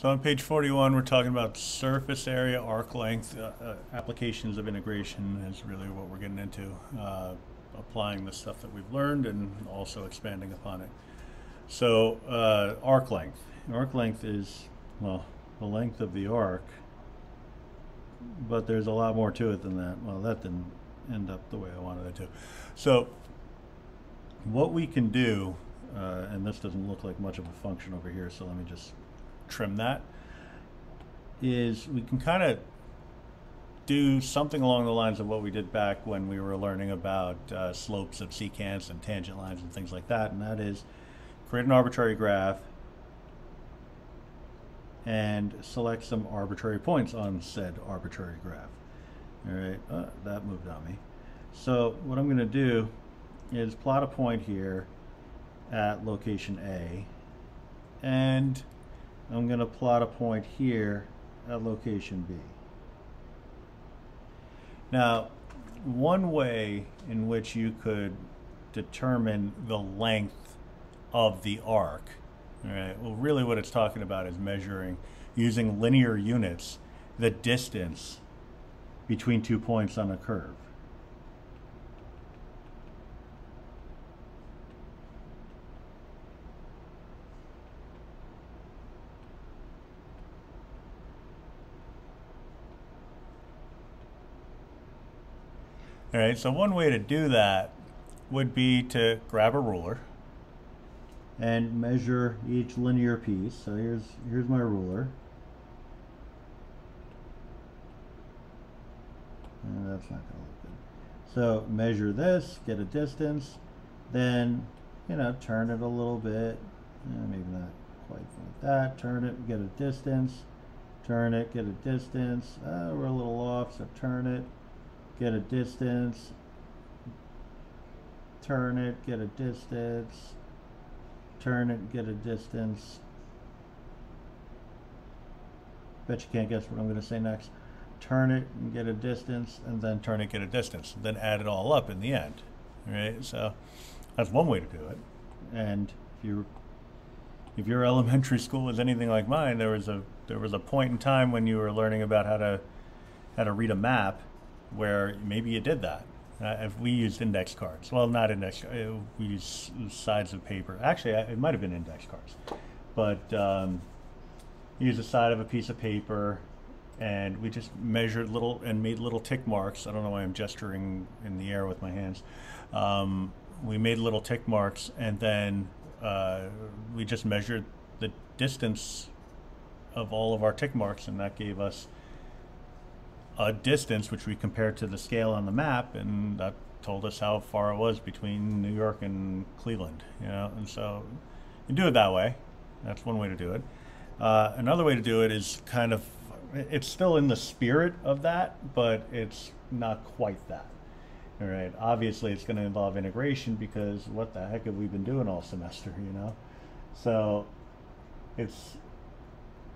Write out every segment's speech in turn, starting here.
So on page 41, we're talking about surface area, arc length, uh, uh, applications of integration is really what we're getting into. Uh, applying the stuff that we've learned and also expanding upon it. So uh, arc length. Arc length is, well, the length of the arc, but there's a lot more to it than that. Well, that didn't end up the way I wanted it to. So what we can do, uh, and this doesn't look like much of a function over here, so let me just trim that, is we can kind of do something along the lines of what we did back when we were learning about uh, slopes of secants and tangent lines and things like that, and that is create an arbitrary graph and select some arbitrary points on said arbitrary graph. All right, uh, that moved on me. So what I'm going to do is plot a point here at location A and I'm going to plot a point here at location B. Now, one way in which you could determine the length of the arc, right? Well, really what it's talking about is measuring using linear units the distance between two points on a curve. All right, so one way to do that would be to grab a ruler and measure each linear piece. So here's here's my ruler. And that's not to look good. So measure this, get a distance, then, you know, turn it a little bit. maybe not quite like that. Turn it, get a distance. Turn it, get a distance. Uh, we're a little off, so turn it get a distance, turn it, get a distance, turn it, get a distance. Bet you can't guess what I'm going to say next. Turn it and get a distance, and then turn it, get a distance. Then add it all up in the end. Right? So that's one way to do it. And if you if your elementary school is anything like mine, there was a there was a point in time when you were learning about how to how to read a map where maybe you did that. Uh, if we used index cards, well, not index, uh, we used sides of paper. Actually, it might have been index cards, but um, use the side of a piece of paper, and we just measured little and made little tick marks. I don't know why I'm gesturing in the air with my hands. Um, we made little tick marks, and then uh, we just measured the distance of all of our tick marks, and that gave us a distance which we compared to the scale on the map, and that told us how far it was between New York and Cleveland. You know, and so you do it that way. That's one way to do it. Uh, another way to do it is kind of it's still in the spirit of that, but it's not quite that. All right. Obviously, it's going to involve integration because what the heck have we been doing all semester? You know, so it's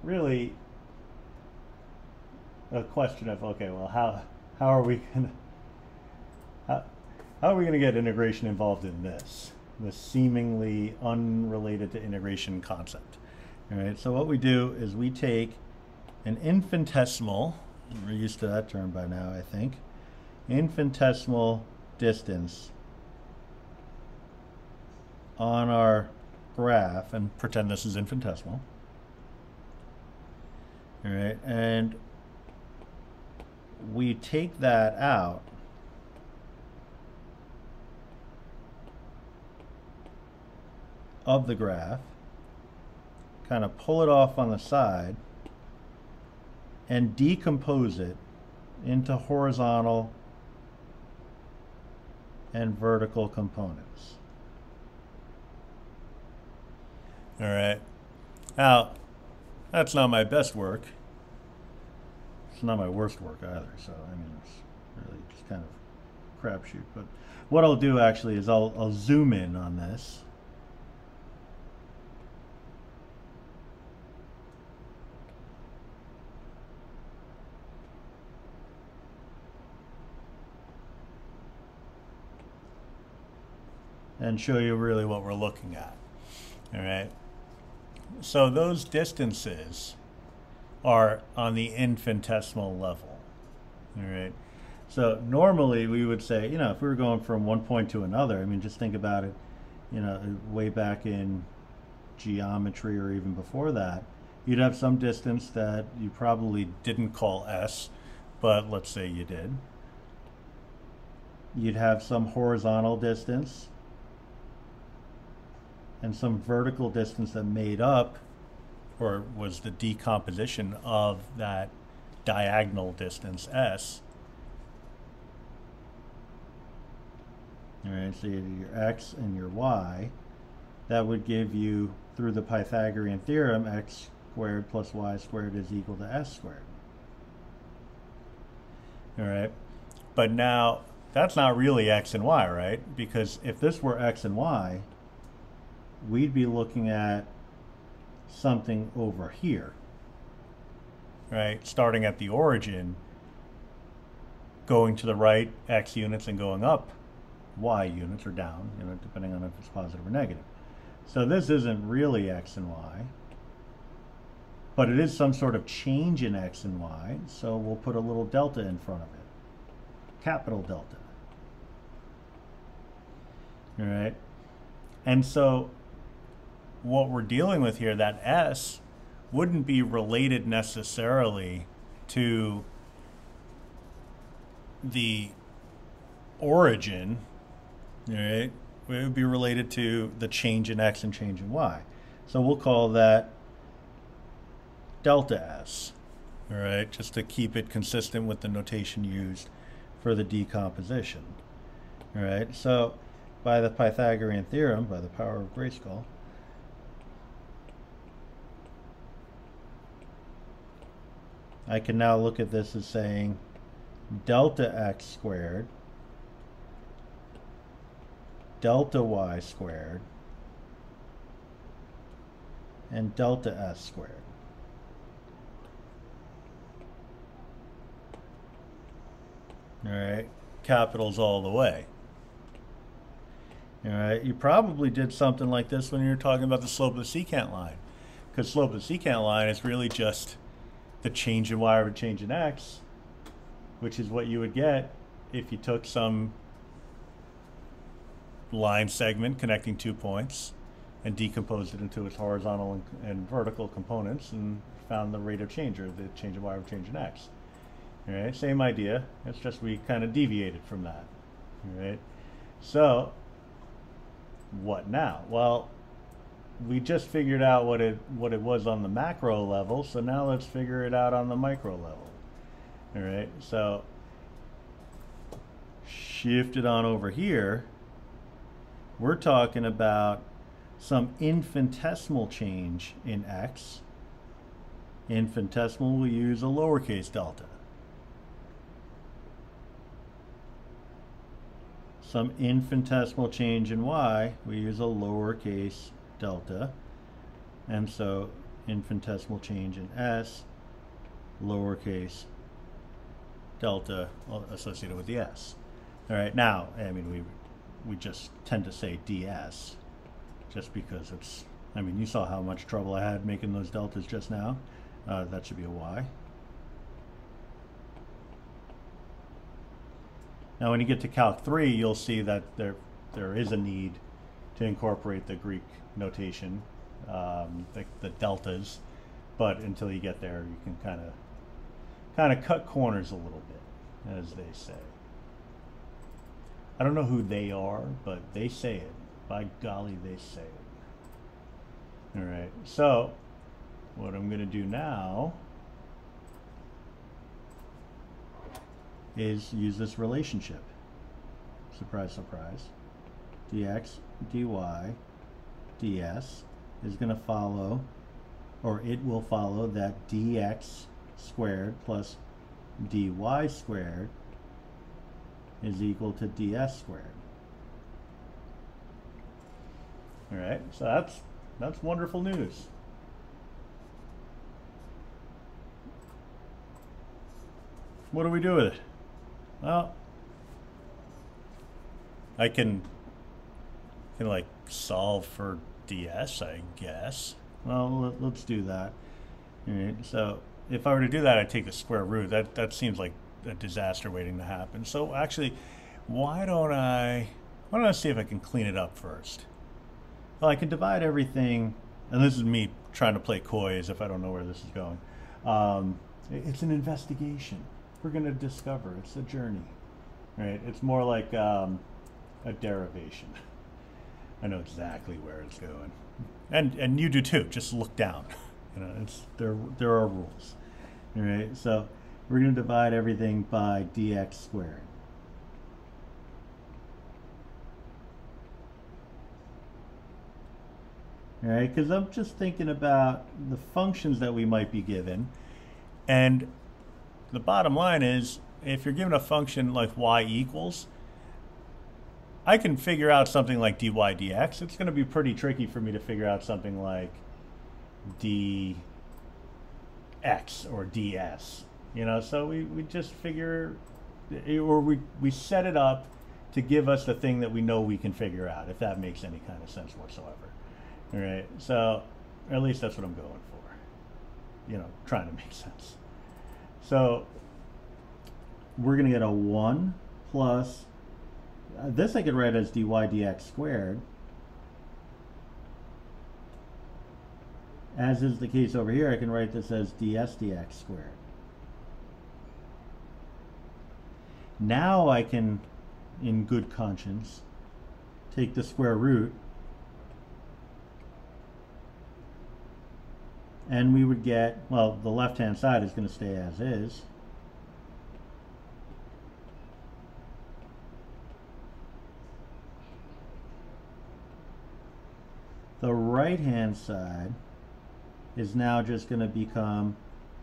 really a question of okay, well, how how are we gonna how, how are we gonna get integration involved in this this seemingly unrelated to integration concept? All right. So what we do is we take an infinitesimal. We're used to that term by now, I think. Infinitesimal distance on our graph and pretend this is infinitesimal. All right, and we take that out of the graph, kind of pull it off on the side, and decompose it into horizontal and vertical components. All right. Now, that's not my best work it's not my worst work either. So I mean, it's really just kind of crapshoot. But what I'll do actually is I'll I'll zoom in on this. and show you really what we're looking at. All right. So those distances are on the infinitesimal level. All right. So normally we would say, you know, if we were going from one point to another, I mean, just think about it, you know, way back in geometry or even before that, you'd have some distance that you probably didn't call s, but let's say you did. You'd have some horizontal distance and some vertical distance that made up or was the decomposition of that diagonal distance s. All right, so you your x and your y. That would give you, through the Pythagorean theorem, x squared plus y squared is equal to s squared. All right, but now that's not really x and y, right? Because if this were x and y, we'd be looking at something over here, right? Starting at the origin, going to the right x units and going up y units or down, you know, depending on if it's positive or negative. So this isn't really x and y, but it is some sort of change in x and y, so we'll put a little delta in front of it, capital delta. All right? And so what we're dealing with here, that S wouldn't be related necessarily to the origin, right? It would be related to the change in X and change in Y. So we'll call that delta S, all right, just to keep it consistent with the notation used for the decomposition. All right, so by the Pythagorean theorem, by the power of Grayskull, I can now look at this as saying delta x squared delta y squared and delta s squared. All right, capitals all the way. All right, you probably did something like this when you were talking about the slope of the secant line, because slope of the secant line is really just the change in y over change in x, which is what you would get if you took some line segment connecting two points and decomposed it into its horizontal and, and, vertical components and found the rate of change or the change in y over change in x. All right, same idea. It's just we kind of deviated from that. All right, so what now? Well, we just figured out what it what it was on the macro level, so now let's figure it out on the micro level. All right, so shift it on over here. We're talking about some infinitesimal change in x. Infinitesimal, we use a lowercase delta. Some infinitesimal change in y, we use a lowercase delta. And so infinitesimal change in s, lowercase delta associated with the s. All right, now, I mean, we, we just tend to say ds just because it's, I mean, you saw how much trouble I had making those deltas just now. Uh, that should be a y. Now, when you get to Calc 3, you'll see that there, there is a need to incorporate the Greek notation, um, the, the deltas, but until you get there, you can kind of kind of cut corners a little bit, as they say. I don't know who they are, but they say it. By golly, they say it. All right, so what I'm going to do now is use this relationship. Surprise, surprise. Dx dy ds is going to follow, or it will follow that dx squared plus dy squared is equal to ds squared. All right, so that's that's wonderful news. What do we do with it? Well, I can can like solve for ds, I guess. Well, let, us do that. All right, so if I were to do that, I'd take the square root. That that seems like a disaster waiting to happen. So actually, why don't I? Why don't I see if I can clean it up first? Well, I can divide everything, and this is me trying to play coy as if I don't know where this is going. Um, it's an investigation. We're going to discover. It's a journey, right? It's more like um, a derivation. I know exactly where it's going, and and you do too. Just look down. You know, it's there. There are rules, all right? So we're going to divide everything by dx squared. All right, because I'm just thinking about the functions that we might be given, and the bottom line is, if you're given a function like y equals, I can figure out something like dy dx. It's going to be pretty tricky for me to figure out something like dx or ds. You know, so we, we just figure, eh, or we, we set it up to give us the thing that we know we can figure out, if that makes any kind of sense whatsoever. All right, so at least that's what I'm going for. You know, trying to make sense. So we're going to get a 1 plus Uh, this I could write as dy dx squared. As is the case over here, I can write this as ds dx squared. Now I can, in good conscience, take the square root and we would get, well, the left-hand side is going to stay as is. The right hand side is now just going to become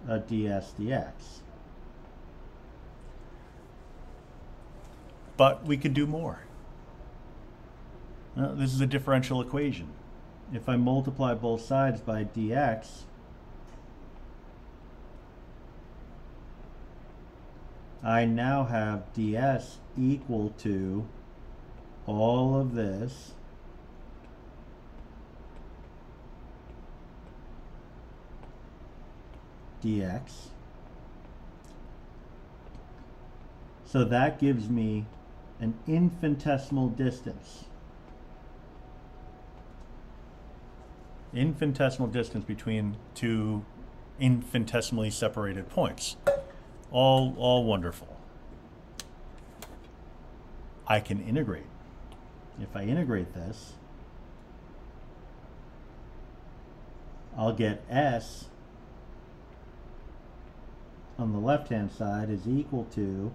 a ds dx. But we could do more. Now, this is a differential equation. If I multiply both sides by dx, I now have ds equal to all of this dx. So that gives me an infinitesimal distance. Infinitesimal distance between two infinitesimally separated points. All, all wonderful. I can integrate. If I integrate this, I'll get S on the left-hand side is equal to,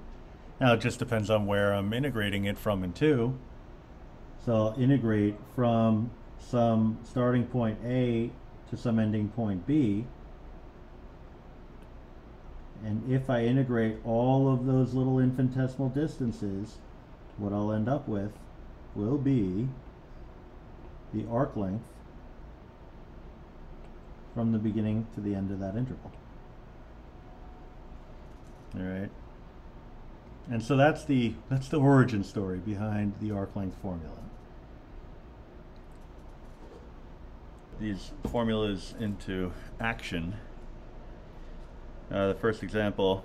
now it just depends on where I'm integrating it from and to. So I'll integrate from some starting point A to some ending point B. And if I integrate all of those little infinitesimal distances, what I'll end up with will be the arc length from the beginning to the end of that interval. All right. And so that's the that's the origin story behind the arc length formula. These formulas into action. Uh, the first example,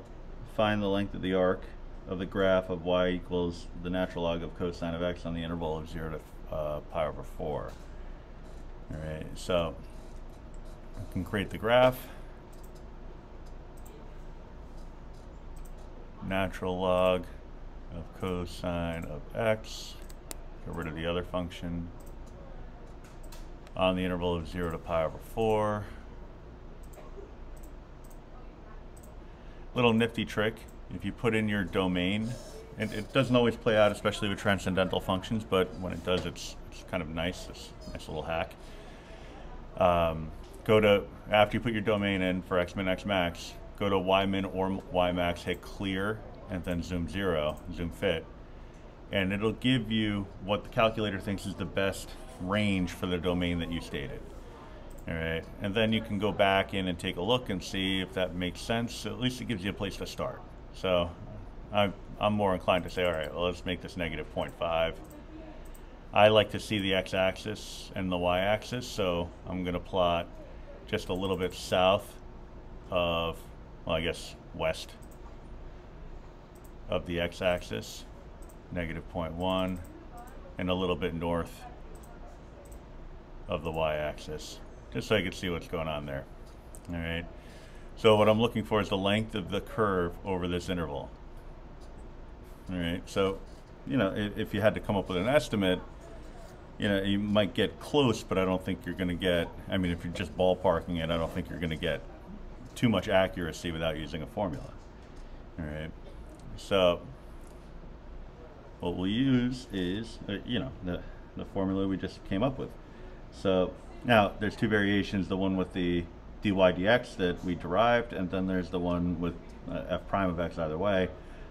find the length of the arc of the graph of y equals the natural log of cosine of x on the interval of 0 to uh, pi over 4. All right, so I can create the graph. Natural log of cosine of x, get rid of the other function, on the interval of 0 to pi over 4. Little nifty trick, if you put in your domain, and it doesn't always play out, especially with transcendental functions, but when it does, it's, it's kind of nice, a nice little hack. Um, go to, after you put your domain in for x min, x max, go to ymin or ymax, hit clear, and then zoom zero, zoom fit. And it'll give you what the calculator thinks is the best range for the domain that you stated. All right, and then you can go back in and take a look and see if that makes sense. So at least it gives you a place to start. So I'm, I'm more inclined to say, all right, well, let's make this negative 0.5. I like to see the x-axis and the y-axis, so I'm going to plot just a little bit south of well, I guess west of the x-axis, negative 0.1, and a little bit north of the y-axis, just so I can see what's going on there. All right. So what I'm looking for is the length of the curve over this interval. All right. So, you know, if, if you had to come up with an estimate, you know, you might get close, but I don't think you're going to get, I mean, if you're just ballparking it, I don't think you're going to get too much accuracy without using a formula. All right. So what we'll use is, uh, you know, the, the formula we just came up with. So now there's two variations, the one with the dy dx that we derived, and then there's the one with uh, f prime of x either way.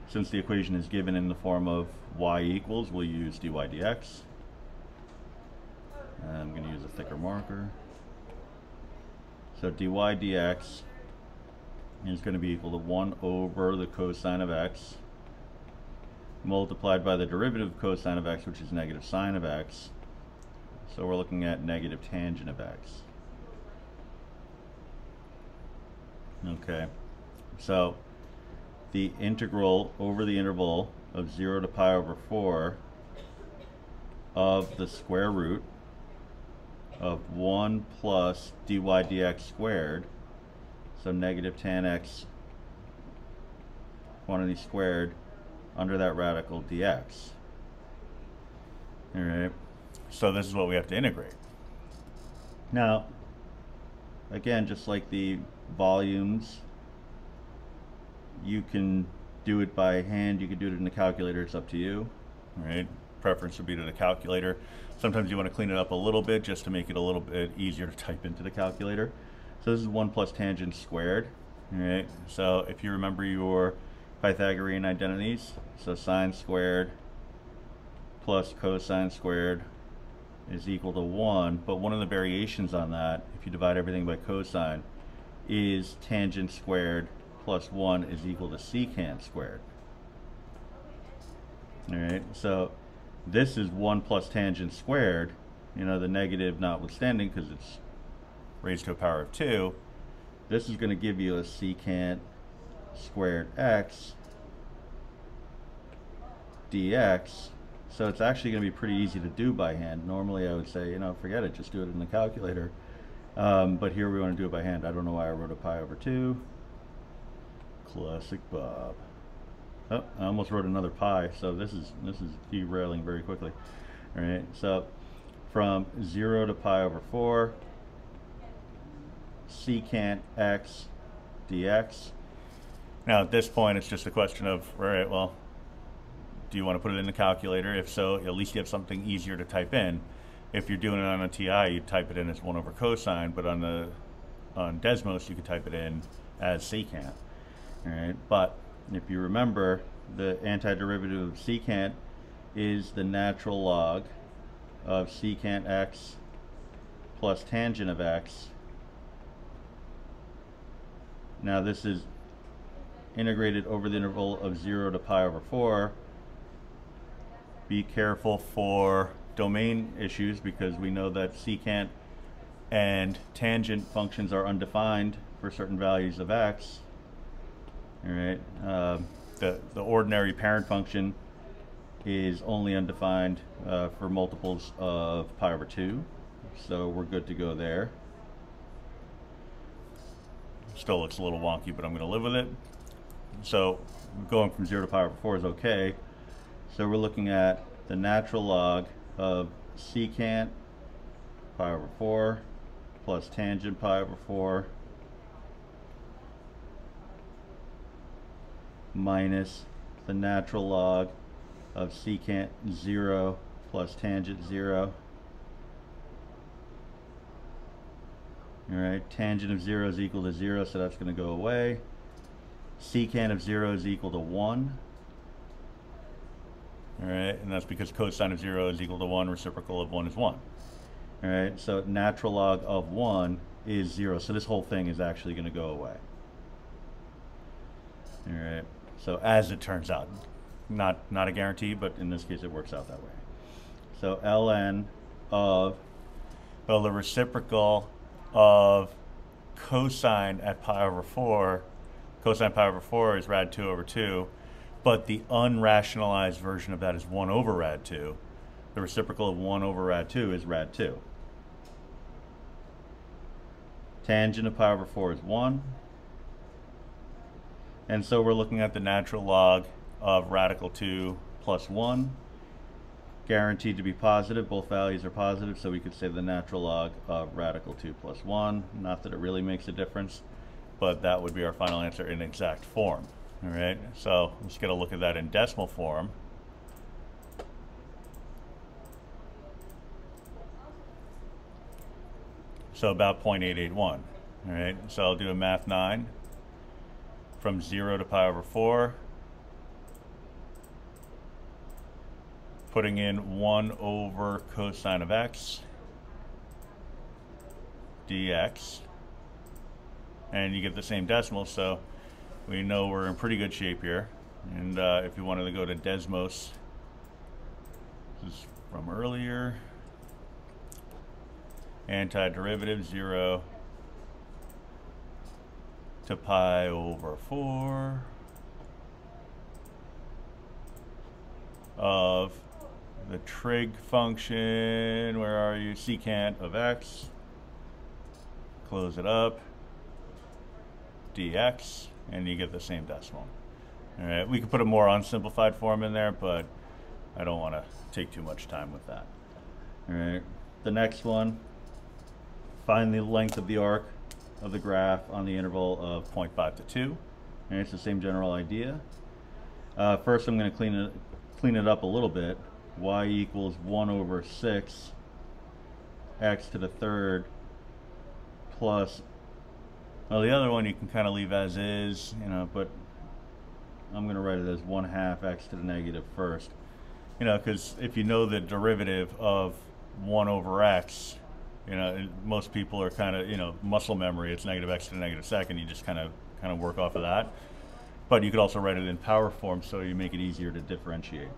Since the equation is given in the form of y equals, we'll use dy dx. And I'm going to use a thicker marker. So dy dx is going to be equal to 1 over the cosine of x multiplied by the derivative of cosine of x, which is negative sine of x. So we're looking at negative tangent of x. Okay, so the integral over the interval of 0 to pi over 4 of the square root of 1 plus dy dx squared, so negative tan x quantity squared under that radical dx. All right, so this is what we have to integrate. Now, again, just like the volumes. You can do it by hand, you can do it in the calculator, it's up to you. Right? Preference would be to the calculator. Sometimes you want to clean it up a little bit just to make it a little bit easier to type into the calculator. So this is 1 plus tangent squared. Right? So if you remember your Pythagorean identities, so sine squared plus cosine squared is equal to 1, but one of the variations on that, if you divide everything by cosine, is tangent squared plus 1 is equal to secant squared. Alright, so this is 1 plus tangent squared, you know, the negative notwithstanding because it's raised to a power of 2. This is going to give you a secant squared x dx. So it's actually going to be pretty easy to do by hand. Normally I would say, you know, forget it, just do it in the calculator. Um, but here we want to do it by hand. I don't know why I wrote a pi over 2. Classic Bob. Oh, I almost wrote another pi, so this is this is derailing very quickly. All right, so from 0 to pi over 4, secant x dx. Now at this point, it's just a question of, all right, well, do you want to put it in the calculator? If so, at least you have something easier to type in if you're doing it on a TI, you type it in as 1 over cosine, but on the on Desmos, you could type it in as secant. All right, but if you remember, the antiderivative of secant is the natural log of secant x plus tangent of x. Now this is integrated over the interval of 0 to pi over 4. Be careful for domain issues because we know that secant and tangent functions are undefined for certain values of x. All right, uh, the the ordinary parent function is only undefined uh, for multiples of pi over two, so we're good to go there. Still looks a little wonky, but I'm going to live with it. So going from zero to pi over four is okay. So we're looking at the natural log of secant pi over 4 plus tangent pi over 4 minus the natural log of secant 0 plus tangent 0. Alright, tangent of 0 is equal to 0, so that's going to go away. Secant of 0 is equal to 1. All right, and that's because cosine of 0 is equal to 1, reciprocal of 1 is 1. All right, so natural log of 1 is 0. So this whole thing is actually going to go away. All right, so as it turns out, not, not a guarantee, but in this case it works out that way. So ln of, well, the reciprocal of cosine at pi over 4 cosine pi over 4 is rad 2 over 2, but the unrationalized version of that is 1 over rad 2. The reciprocal of 1 over rad 2 is rad 2. Tangent of pi over 4 is 1. And so we're looking at the natural log of radical 2 plus 1 guaranteed to be positive. Both values are positive, so we could say the natural log of radical 2 plus 1. Not that it really makes a difference, but that would be our final answer in exact form. All right, so let's get a look at that in decimal form. So about 0.881. All right, so I'll do a math 9 from 0 to pi over 4 putting in 1 over cosine of x dx and you get the same decimal so we know we're in pretty good shape here. And uh, if you wanted to go to Desmos this is from earlier. Antiderivative 0 to pi over 4 of the trig function, where are you, secant of x, close it up, dx, and you get the same decimal. All right, we could put a more unsimplified form in there, but I don't want to take too much time with that. All right, the next one, find the length of the arc of the graph on the interval of 0.5 to 2. And it's the same general idea. Uh, first, I'm going to clean it, clean it up a little bit y equals 1 over 6 x to the third plus well the other one you can kind of leave as is you know but I'm going to write it as 1 half x to the negative first. You know because if you know the derivative of 1 over x you know most people are kind of you know muscle memory it's negative x to the negative second you just kind of kind of work off of that. But you could also write it in power form so you make it easier to differentiate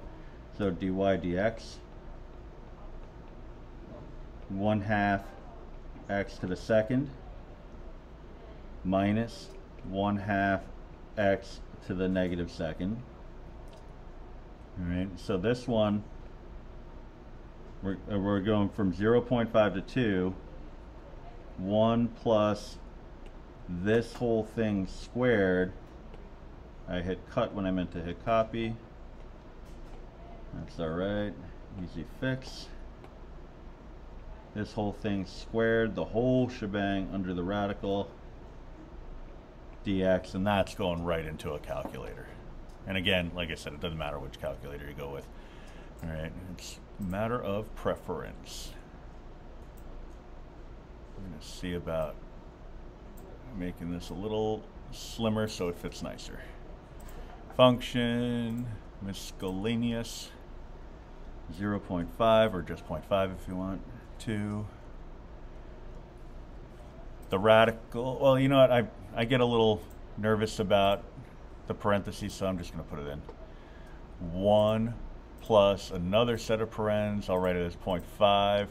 so dy dx 1 half x to the second minus 1 half x to the negative second. Alright, so this one, we're, uh, we're going from 0.5 to 2, 1 plus this whole thing squared. I hit cut when I meant to hit copy. That's alright. Easy fix. This whole thing squared, the whole shebang under the radical dx, and that's going right into a calculator. And again, like I said, it doesn't matter which calculator you go with. Alright, it's a matter of preference. I'm going to see about making this a little slimmer so it fits nicer. Function, miscellaneous. 0.5 or just 0.5 if you want to. The radical, well, you know what, I, I get a little nervous about the parentheses, so I'm just going to put it in. 1 plus another set of parens, I'll write it as 0.5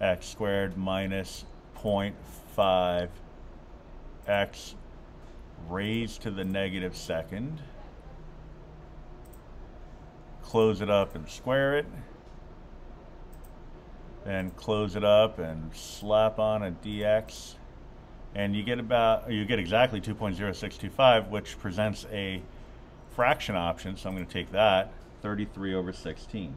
x squared minus 0.5 x raised to the negative second close it up and square it. Then close it up and slap on a dx. And you get about, you get exactly 2.0625, which presents a fraction option. So I'm going to take that, 33 over 16.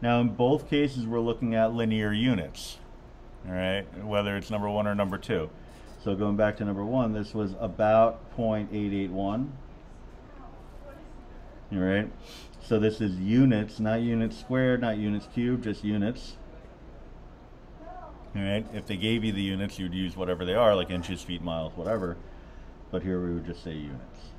Now in both cases we're looking at linear units, all right, whether it's number one or number two. So going back to number one, this was about 0.881. All right. So this is units, not units squared, not units cubed, just units. All right. If they gave you the units, you'd use whatever they are, like inches, feet, miles, whatever. But here we would just say units.